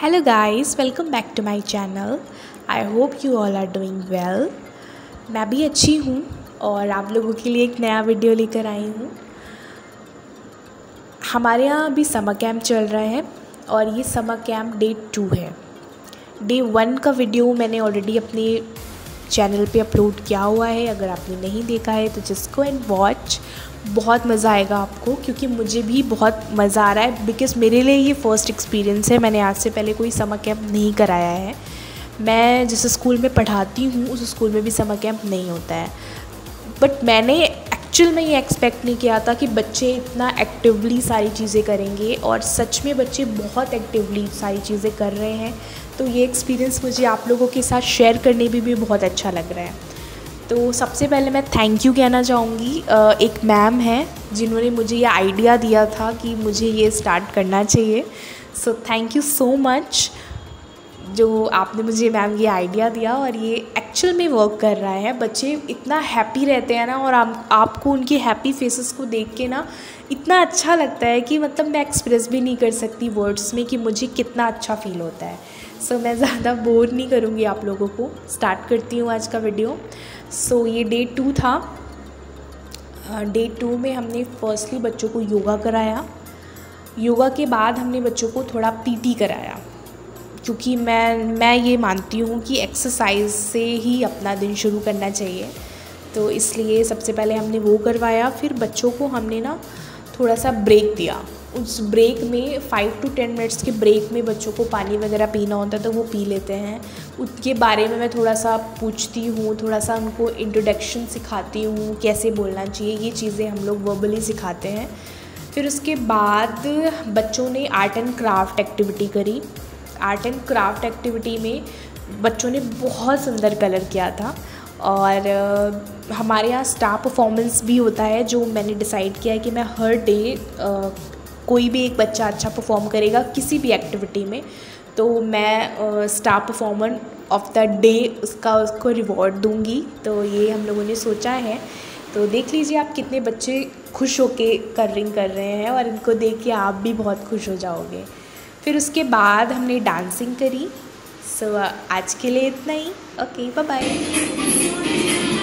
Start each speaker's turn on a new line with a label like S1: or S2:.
S1: Hello guys, welcome back to my channel I hope you all are doing well मैं भी अच्छी हूँ और आप लोगों के लिए एक नया वीडियो लेकर आई हूँ। हमारे यहाँ अभी समर कैंप चल रहा है और ये समर कैंप डे टू है। डे वन का वीडियो मैंने ऑलरेडी अपने चैनल पे अपलोड किया हुआ है, अगर आपने नहीं देखा है तो जस्ट गो एंड वॉच बहुत मज़ा आएगा आपको, क्योंकि मुझे भी बहुत मज़ा आ रहा है बिकॉज़ मेरे लिए ये फ़र्स्ट एक्सपीरियंस है, मैंने आज से पहले कोई समर कैंप नहीं कराया है. मैं जिस स्कूल में पढ़ाती हूँ, उस स्कूल में भी समर कैंप नहीं होता है. बट मैंने एक्चुअल में ये एक्सपेक्ट नहीं किया था कि बच्चे इतना एक्टिवली सारी चीज़ें करेंगे, और सच में बच्चे बहुत एक्टिवली सारी चीज़ें कर रहे हैं. तो ये एक्सपीरियंस मुझे आप लोगों के साथ शेयर करने में भी भी बहुत अच्छा लग रहा है। तो सबसे पहले मैं थैंक यू कहना चाहूँगी। एक मैम है, जिन्होंने मुझे ये आइडिया दिया था कि मुझे ये स्टार्ट करना चाहिए। So thank you so much जो आपने मुझे मैम ये आइडिया दिया और ये एक्चुअल में वर्क कर रहा है बच्चे इतना हैप्पी रहते हैं ना और आप आपको उनकी हैप्पी फेसेस को देख के ना इतना अच्छा लगता है कि मतलब मैं एक्सप्रेस भी नहीं कर सकती वर्ड्स में कि मुझे कितना अच्छा फील होता है। सो so, मैं ज़्यादा बोर नहीं करूँगी आप लोगों को। स्टार्ट करती हूँ आज का वीडियो सो so, ये डे टू था। डे टू में हमने फर्स्टली बच्चों को योगा कराया। योगा के बाद हमने बच्चों को थोड़ा पीटी कराया। क्योंकि मैं मैं ये मानती हूँ कि एक्सरसाइज से ही अपना दिन शुरू करना चाहिए। तो इसलिए सबसे पहले हमने वो करवाया, फिर बच्चों को हमने ना थोड़ा सा ब्रेक दिया। उस ब्रेक में फ़ाइव टू टेन मिनट्स के ब्रेक में बच्चों को पानी वगैरह पीना होता है तो वो पी लेते हैं। उसके बारे में मैं थोड़ा सा पूछती हूँ थोड़ा सा उनको इंट्रोडक्शन सिखाती हूँ, कैसे बोलना चाहिए, ये चीज़ें हम लोग वर्बली सिखाते हैं। फिर उसके बाद बच्चों ने आर्ट एंड क्राफ्ट एक्टिविटी करी। आर्ट एंड क्राफ्ट एक्टिविटी में बच्चों ने बहुत सुंदर कलर किया था। और हमारे यहाँ स्टार परफॉर्मेंस भी होता है, जो मैंने डिसाइड किया है कि मैं हर डे कोई भी एक बच्चा अच्छा परफॉर्म करेगा किसी भी एक्टिविटी में तो मैं star performer of the day उसका, उसको रिवॉर्ड दूँगी। तो ये हम लोगों ने सोचा है। तो देख लीजिए आप कितने बच्चे खुश होके करिंग कर रहे हैं और इनको देख के आप भी बहुत खुश हो जाओगे। फिर उसके बाद हमने डांसिंग करी। सो so, आज के लिए इतना ही। Okay bye bye